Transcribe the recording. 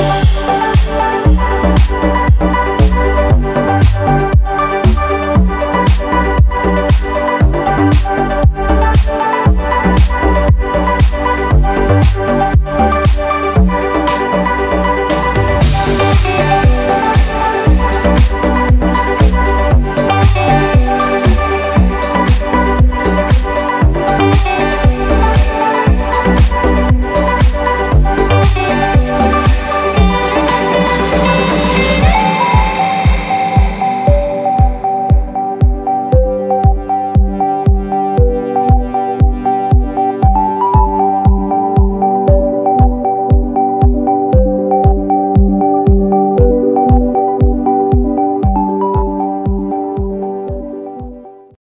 love.